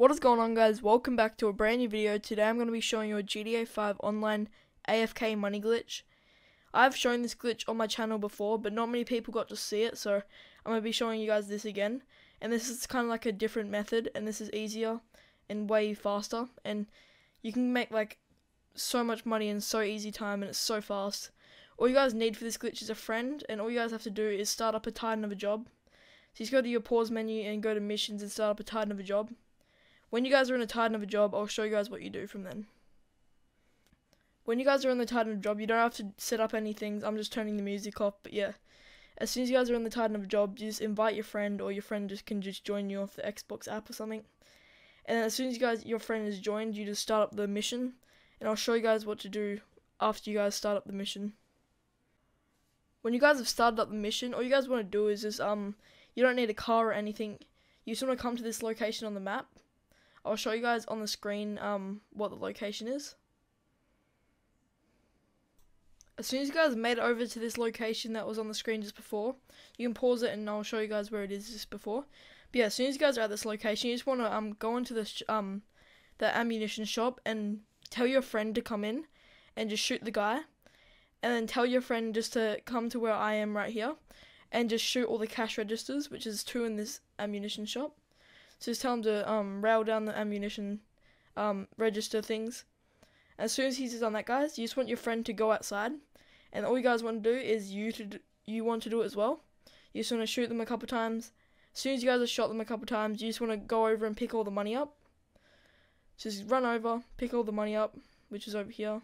What is going on guys? Welcome back to a brand new video. Today I'm going to be showing you a GTA 5 online AFK money glitch. I've shown this glitch on my channel before, but not many people got to see it, so I'm going to be showing you guys this again. And this is kind of like a different method, and this is easier and way faster, and you can make like so much money in so easy time, and it's so fast. All you guys need for this glitch is a friend, and all you guys have to do is start up a titan of a job. So you just go to your pause menu and go to missions and start up a titan of a job. When you guys are in a titan of a job, I'll show you guys what you do from then. When you guys are in the titan of a job, you don't have to set up any things. I'm just turning the music off, but yeah. As soon as you guys are in the titan of a job, you just invite your friend, or your friend just can just join you off the Xbox app or something. And then as soon as you guys, your friend is joined, you just start up the mission, and I'll show you guys what to do after you guys start up the mission. When you guys have started up the mission, all you guys want to do is just um, you don't need a car or anything. You just want to come to this location on the map I'll show you guys on the screen um, what the location is. As soon as you guys made it over to this location that was on the screen just before, you can pause it and I'll show you guys where it is just before. But yeah, as soon as you guys are at this location, you just want to um go into the um the Ammu-Nation shop and tell your friend to come in and just shoot the guy, and then tell your friend just to come to where I am right here, and just shoot all the cash registers, which is two in this Ammu-Nation shop. So just tell him to um, rail down the Ammu-Nation um, register things. As soon as he's done that, guys, you just want your friend to go outside, and all you guys want to do is you to you want to do it as well. You just want to shoot them a couple times. As soon as you guys have shot them a couple times, you just want to go over and pick all the money up. Just run over, pick all the money up, which is over here,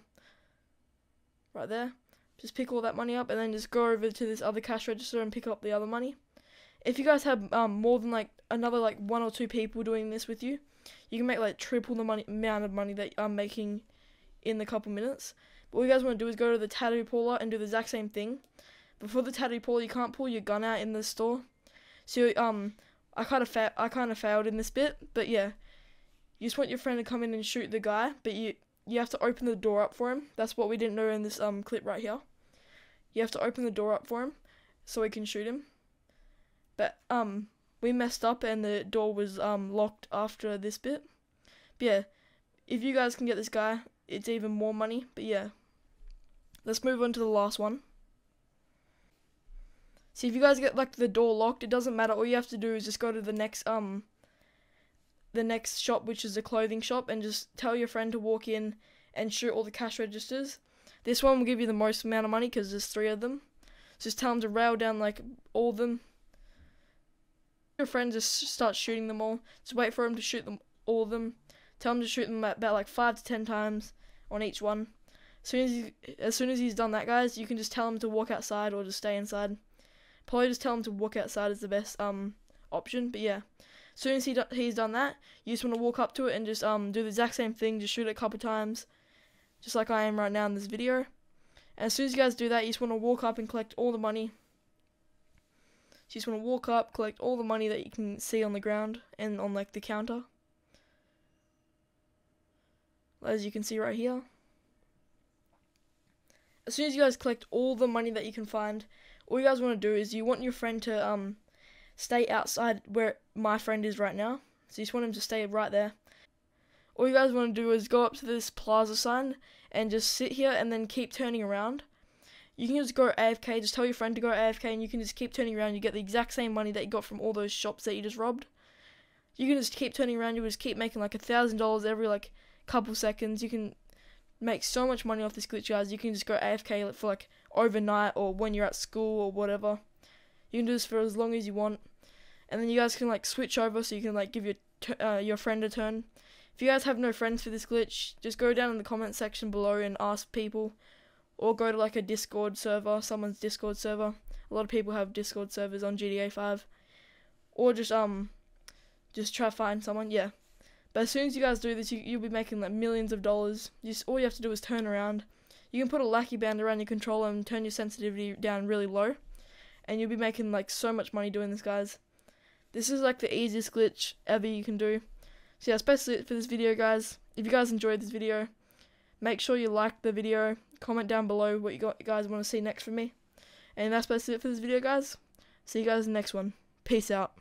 right there. Just pick all that money up, and then just go over to this other cash register and pick up the other money if you guys have um, more than like another like one or two people doing this with you, you can make like triple the money amount of money that I'm making in the couple minutes. But what you guys want to do is go to the tattoo puller and do the exact same thing. Before the tattoo puller, you can't pull your gun out in the store. So um, I kind of fa- I kind of failed in this bit, but yeah, you just want your friend to come in and shoot the guy, but you you have to open the door up for him. That's what we didn't know in this um clip right here. You have to open the door up for him so we can shoot him. But um, we messed up and the door was um locked after this bit. But yeah, if you guys can get this guy, it's even more money. But yeah, let's move on to the last one. See, if you guys get like the door locked, it doesn't matter. All you have to do is just go to the next um the next shop, which is a clothing shop, and just tell your friend to walk in and shoot all the cash registers. This one will give you the most amount of money because there's three of them. So Just tell them to rail down like all of them your friend just start shooting them all. Just wait for him to shoot them all of them. Tell him to shoot them about like five to ten times on each one. As soon as he, as soon as he's done that, guys, you can just tell him to walk outside or just stay inside. Probably just tell him to walk outside is the best um option. But yeah, as soon as he do, he's done that, you just want to walk up to it and just um do the exact same thing. Just shoot it a couple times, just like I am right now in this video. And as soon as you guys do that, you just want to walk up and collect all the money so you just want to walk up, collect all the money that you can see on the ground and on like the counter. As you can see right here. As soon as you guys collect all the money that you can find, all you guys want to do is you want your friend to um stay outside where my friend is right now. So you just want him to stay right there. All you guys want to do is go up to this plaza sign and just sit here and then keep turning around you can just go AFK, just tell your friend to go AFK, and you can just keep turning around. You get the exact same money that you got from all those shops that you just robbed. You can just keep turning around. You just keep making like a thousand dollars every like couple seconds. You can make so much money off this glitch, guys. You can just go AFK for like overnight or when you're at school or whatever. You can do this for as long as you want, and then you guys can like switch over so you can like give your uh, your friend a turn. If you guys have no friends for this glitch, just go down in the comment section below and ask people or go to like a Discord server, someone's Discord server. A lot of people have Discord servers on GTA 5, or just um, just try to find someone. Yeah, but as soon as you guys do this, you you'll be making like millions of dollars. Just all you have to do is turn around. You can put a lackey band around your controller and turn your sensitivity down really low, and you'll be making like so much money doing this, guys. This is like the easiest glitch ever you can do. So yeah, that's basically it for this video, guys. If you guys enjoyed this video, make sure you like the video, comment down below what you got, you guys want to see next from me. And that's basically it for this video, guys. See you guys in the next one. Peace out.